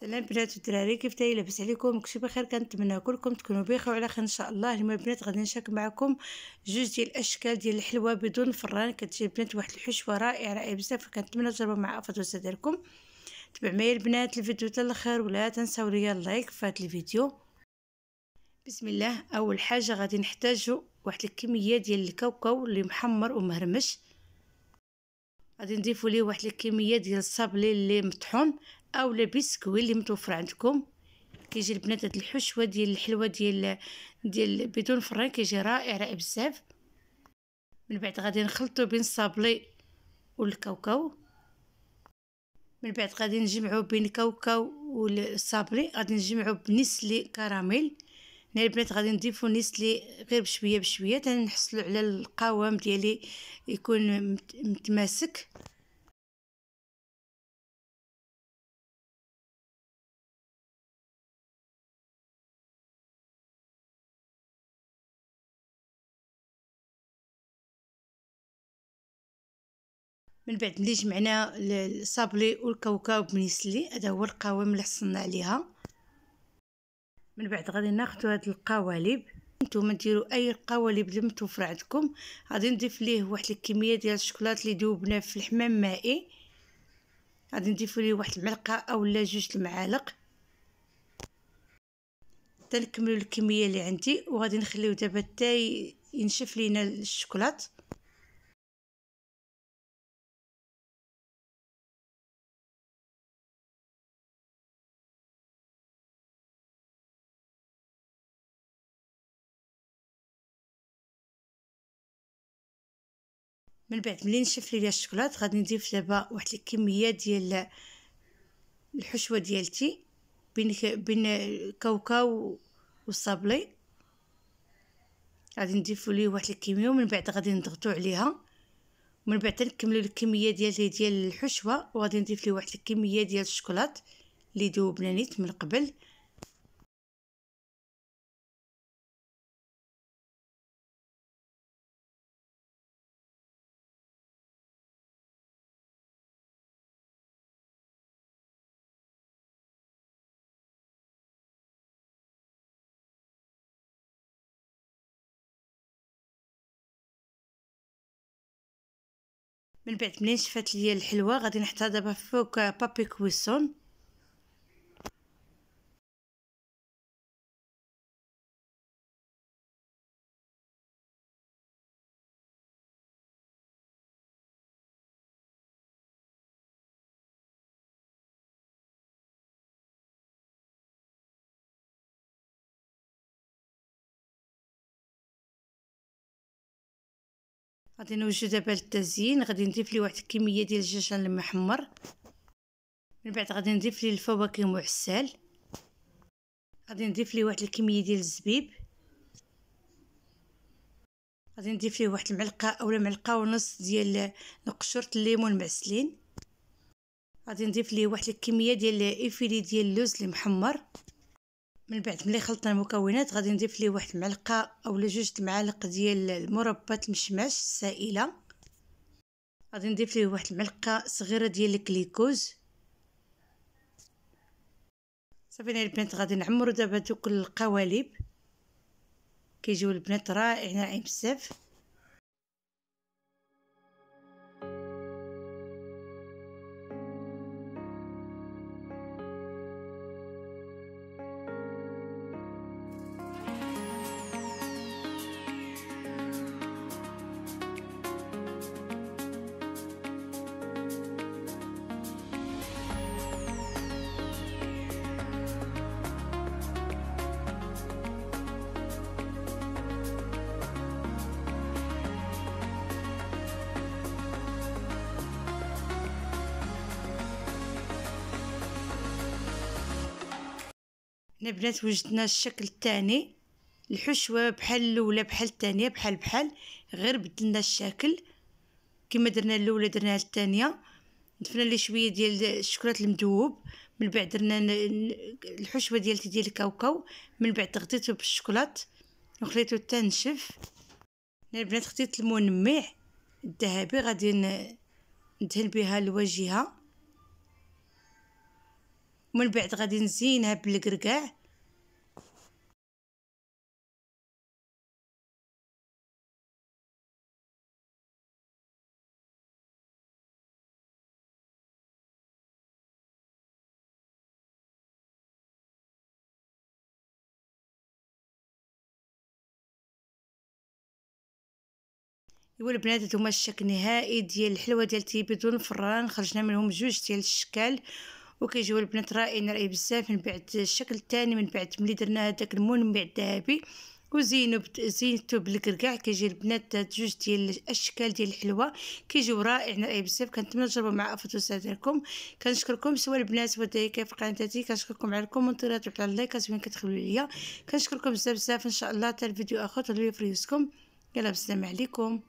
سلام بنات والدراري كيف داير لاباس عليكم. كلشي بخير كنتمنى كلكم تكونوا بخير. وعلى خير إن شاء الله. اليوم البنات غادي نشارك معكم جوج ديال الأشكال ديال الحلوه بدون فران. كتجي البنات واحد الحشوه رائعه رائعه بزاف. كنتمنى تجربوا مع افضل وسادركم تبع معايا البنات. الفيديو حتى الآخر ولا تنساو ليا ال like في هذا الفيديو. بسم الله. أول حاجة غادي نحتاجو واحد الكمية ديال الكاوكاو اللي محمر ومهرمش. غادي نضيفوا ليه واحد الكمية ديال الصابلي اللي مطحون. أو بسكوي اللي متوفر عندكم. كيجي البنات هاد الحشوة ديال الحلوة ديال ديال بدون فران كيجي رائع رائع بزاف. من بعد غادي نخلطو بين الصابلي والكاوكاو. من بعد غادي نجمعو بين الكاوكاو والصابلي. غادي نجمعو ب Nestlé caramel. هنا البنات غادي نضيفو Nestlé غير بشوية بشوية. حتى نحصلوا على القوام ديالي يكون متماسك. من بعد ملي جمعنا الصابلي والكاوكاو بنسلي هذا هو القوام اللي حصلنا عليها. من بعد غادي ناخذ هاد القوالب. نتوما ديروا أي قوالب اللي متوفرة عندكم. غادي نضيف ليه واحد الكمية ديال الشوكولاط اللي ذوبنا في الحمام مائي. غادي نضيف ليه واحد الملعقه اولا جوج المعالق. تنكملوا الكمية اللي عندي وغادي نخليو دابا حتى ينشف لينا الشوكولاط من بعد ملي نشف ليا الشوكولات غادي نضيف دابا واحد الكمية ديال الحشوة ديالتي بين بين الكاوكاو والصابلي. غادي نضيفو ليه واحد الكمية ومن بعد غادي نضغطو عليها. ومن بعد نكملو الكمية ديال ديال الحشوة وغادي نضيف ليه واحد الكمية ديال الشوكولات اللي ذوبنا نيت من قبل. من بعد ملي شفات ليا الحلوه غادي نحطها دابا فوق بابي كويسون غادي نوجد دابا التزيين غادي نضيف ليه واحد الكمية ديال الدجاج المحمر. من بعد غادي نضيف ليه الفواكه معسل غادي نضيف ليه واحد الكمية ديال الزبيب. غادي نضيف ليه واحد المعلقه أولا معلقه ونص ديال قشره الليمون معسلين غادي نضيف ليه واحد الكمية ديال افيلي ديال اللوز المحمر. من بعد ملي خلطنا المكونات غادي نضيف ليه واحد المعلقه أولا جوج المعالق ديال مربى المشماش السائله غادي نضيف ليه واحد المعلقه صغيرة ديال الكليكوز. صافي البنات غادي نعمرو دابا دوك القوالب كيجيو البنات رائعين رائعين بزاف. هنا بنات وجدنا الشكل الثاني الحشوة بحال الأولى بحال الثانية بحال بحال غير بدلنا الشكل. كما درنا الأولى درناها الثانية ضفنا ليه شوية ديال الشوكولاط المذوب من بعد درنا الحشوة ديالتي ديال الكاوكاو من بعد غطيته بالشوكولاط وخليته حتى نشف. هنا البنات خديت المنمع الذهبي غادي ندهن بها الواجهه ومن بعد غادي نزينها بالقرقاع. البنات هادوما الشكل النهائي ديال الحلوة ديال تيبيدون الفران خرجنا منهم جوج ديال الشكال وكيجيو البنات رائعين رائعين بزاف من بعد الشكل الثاني من بعد ملي درنا هذاك المنبع الذهبي وزينو زينتو بالكركاع كيجي البنات جوج ديال الأشكال ديال الحلوة. كيجيو رائعين رائعين بزاف. كنتمنى تجربوا مع افوتوسات ديالكم كنشكركم سواء البنات سواء كيف قناتي كنشكركم على الكومنتات. وعلى اللايكات وين كتخلوا ليا. كنشكركم بزاف بزاف. إن شاء الله حتى الفيديو اخر تهلاو في ريوسكم يلا بالسلامه عليكم.